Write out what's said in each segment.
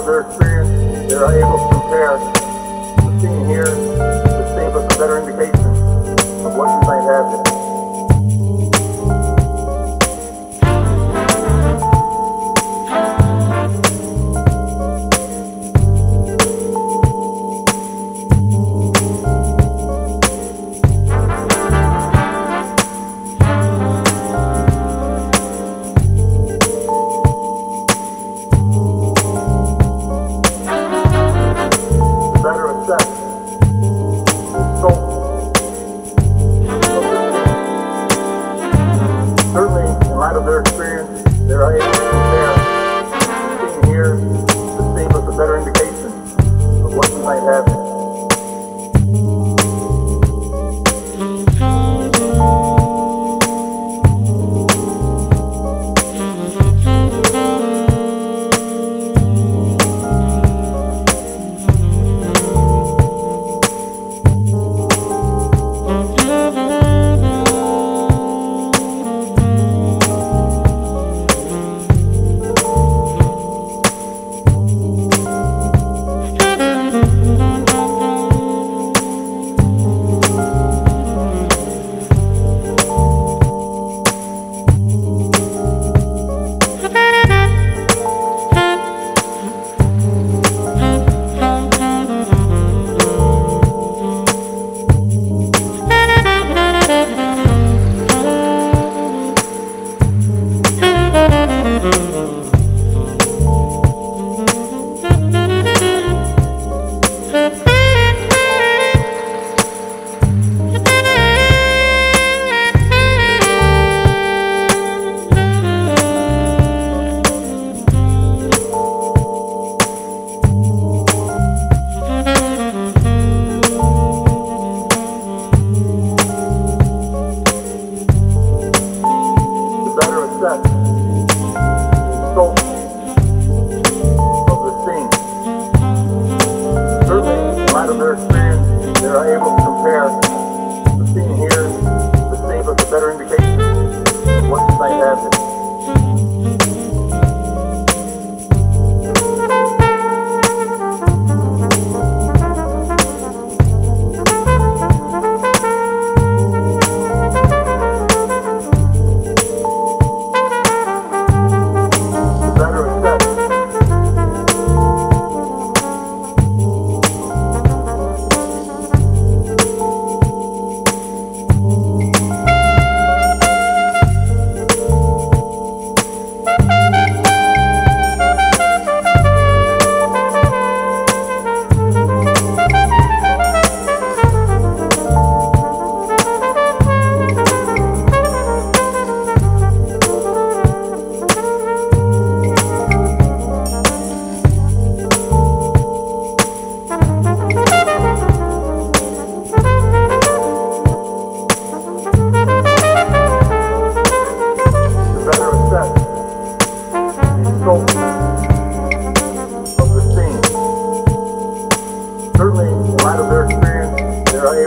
of their experience, they're able to compare the scene here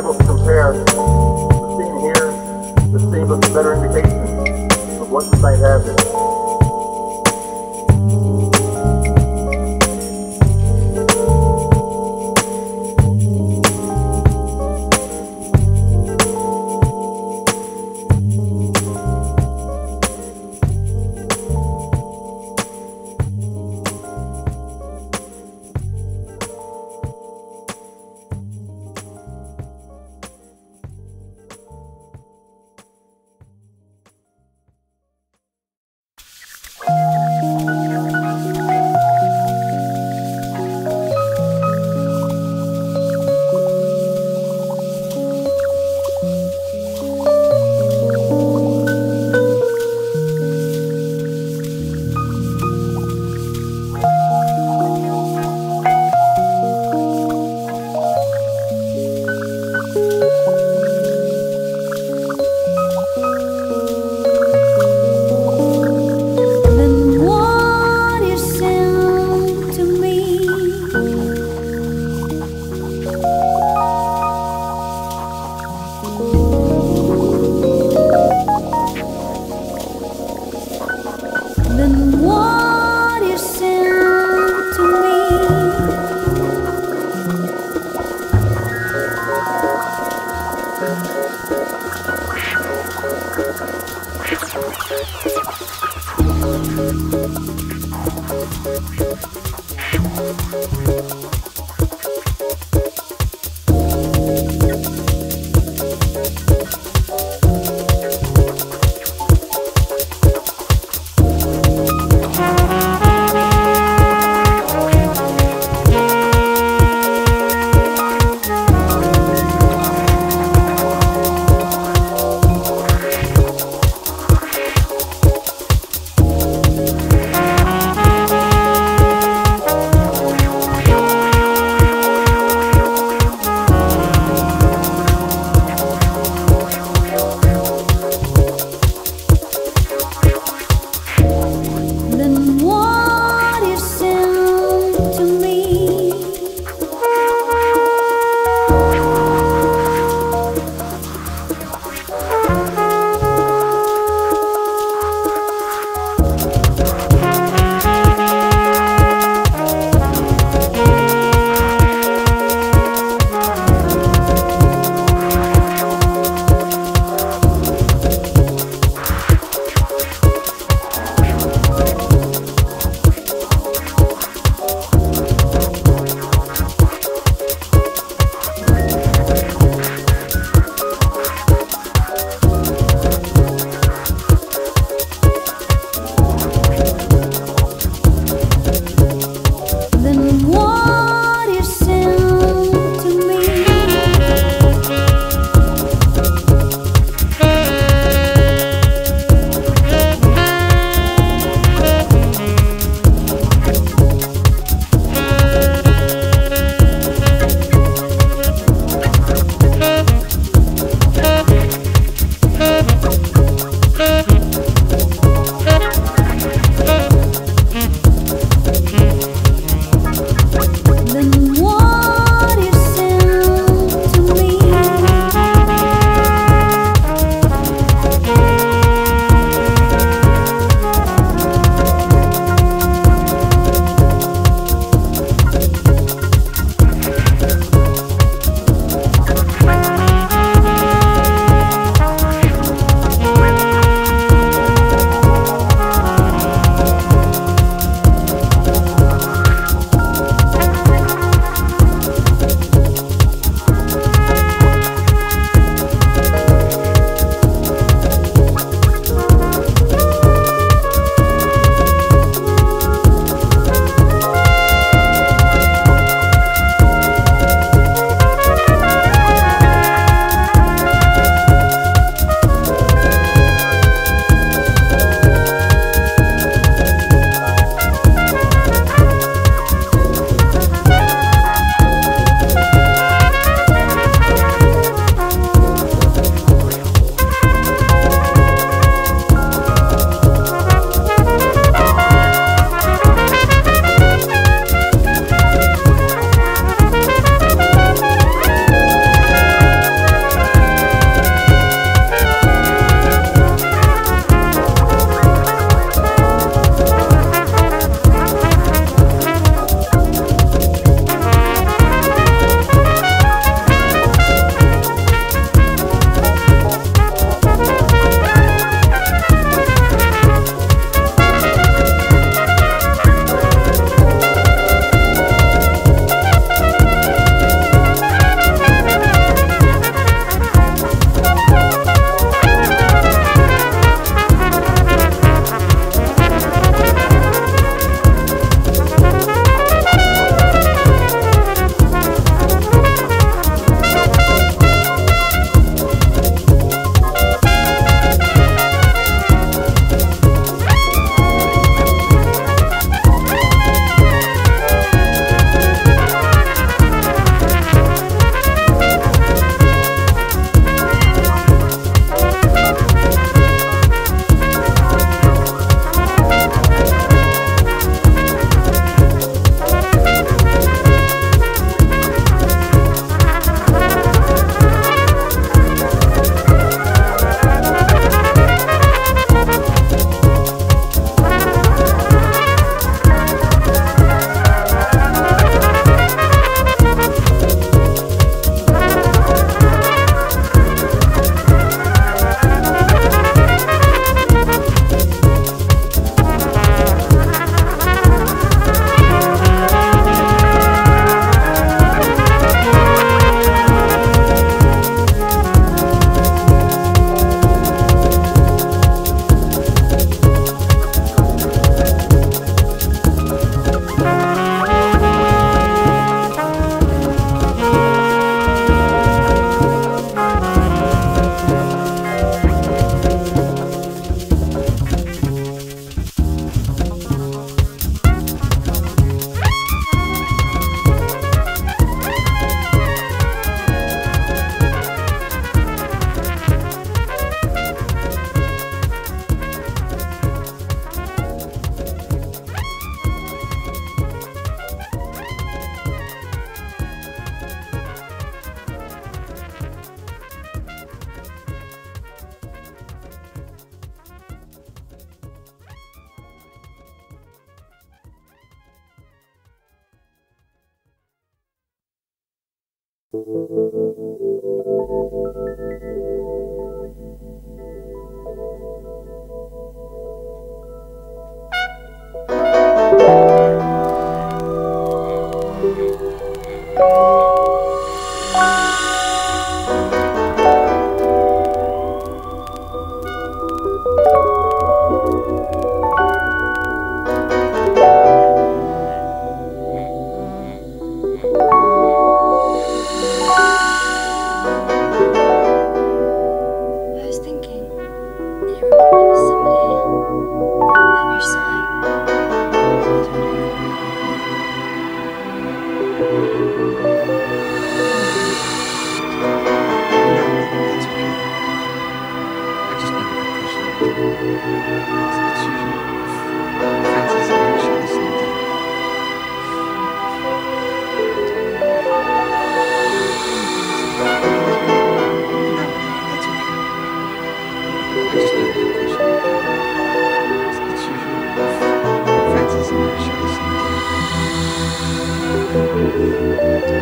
able to compare the scene here, the scene was a better indication of what the might has. you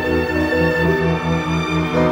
Música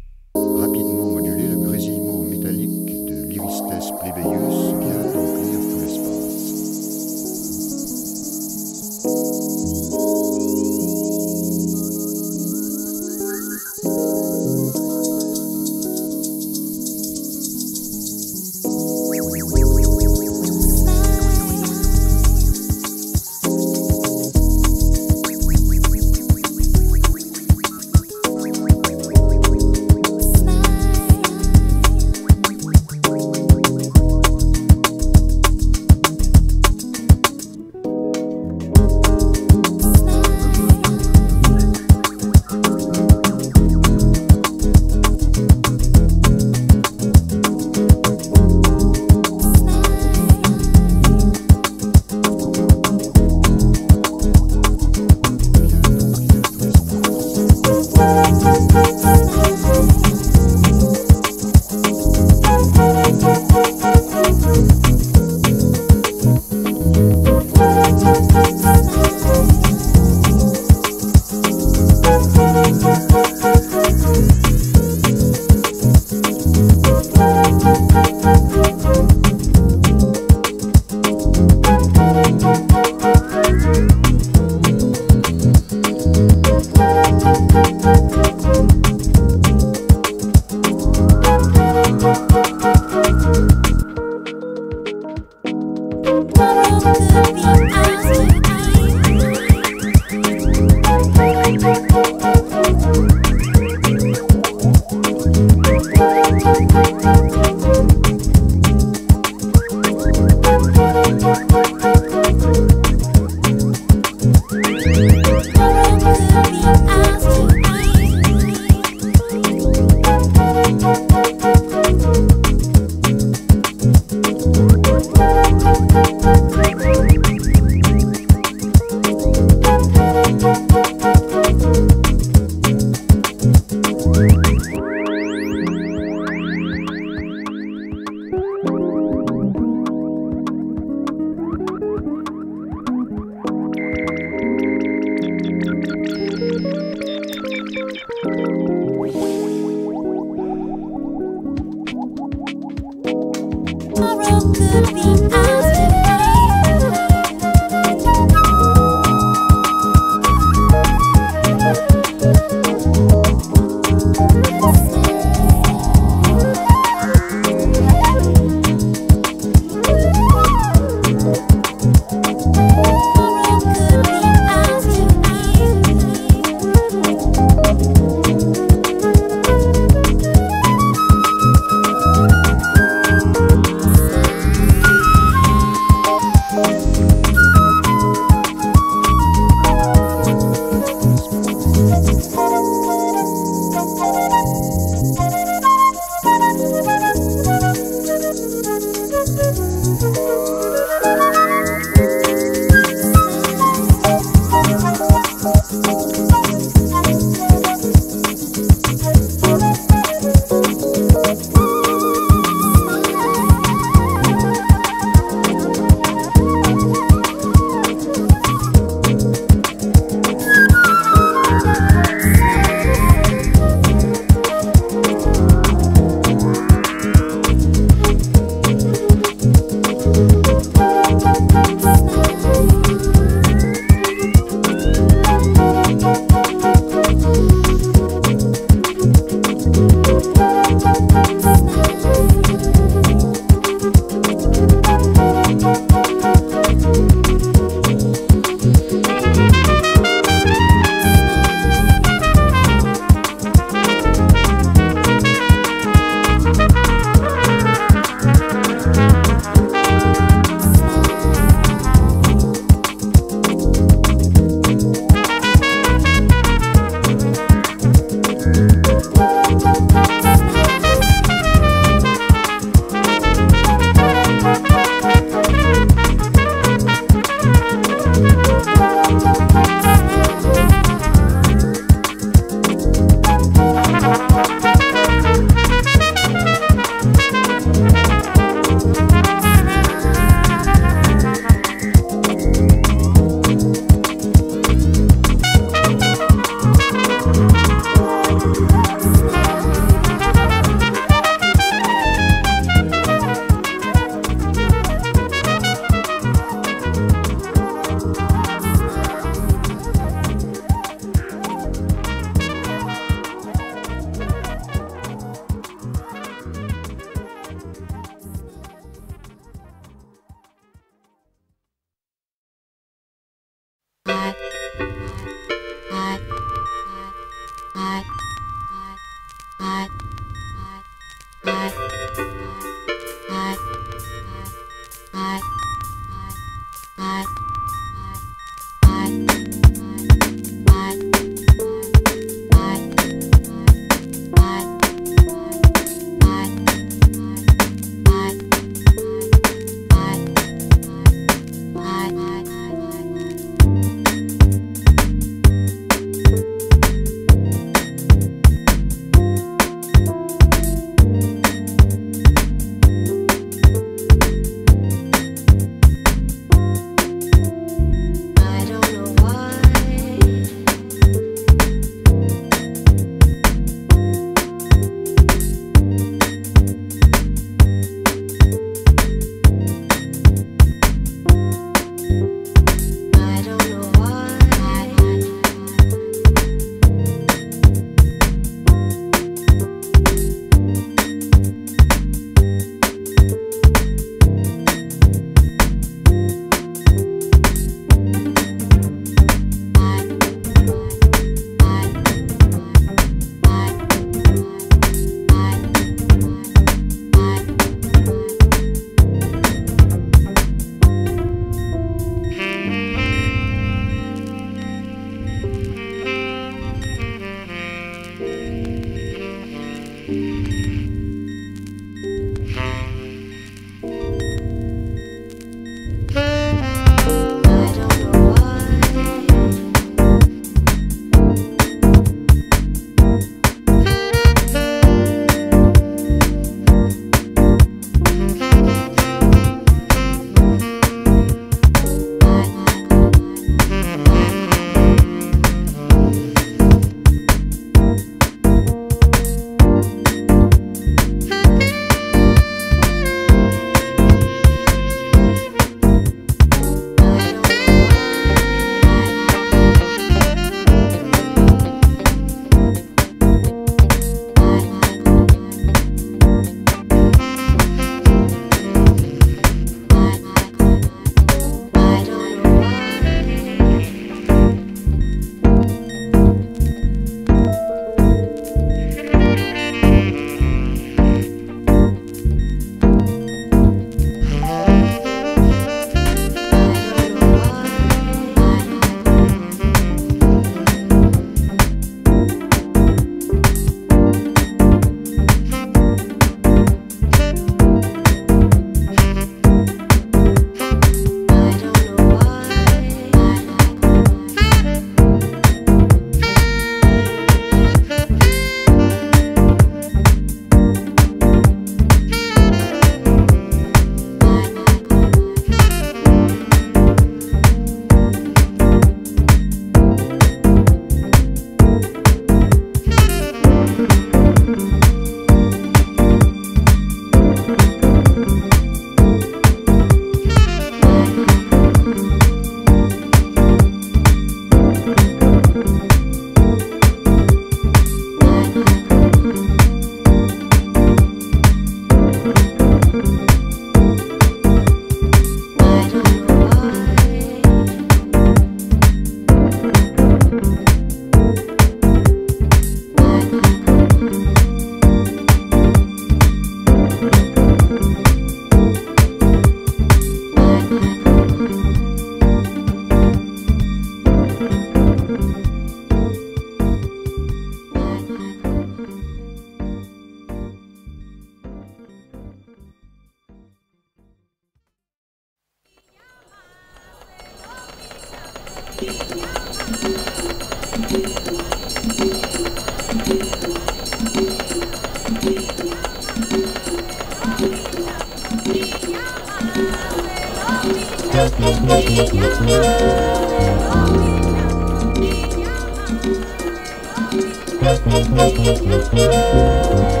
Thank